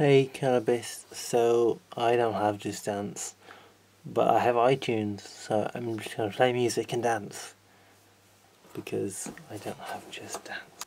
Hey Collabyss, so I don't have Just Dance, but I have iTunes, so I'm just gonna play music and dance because I don't have Just Dance.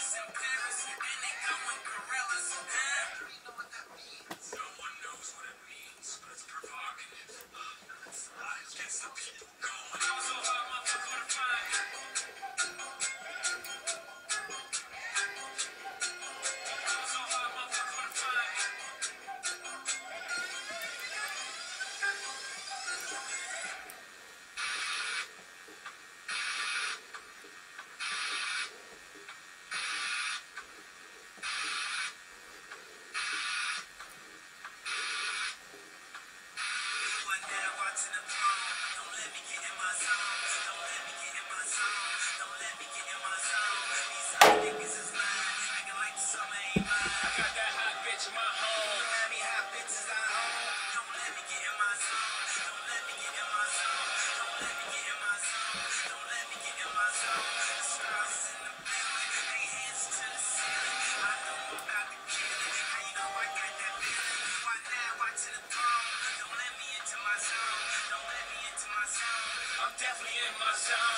It's the. Definitely in my zone.